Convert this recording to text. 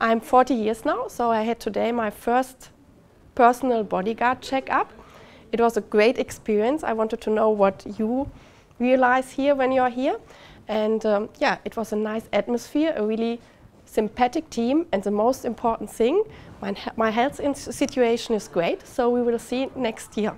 I'm 40 years now, so I had today my first personal bodyguard checkup. It was a great experience. I wanted to know what you realize here when you're here. And um, yeah, it was a nice atmosphere, a really sympathetic team, and the most important thing, my, my health situation is great, so we will see next year.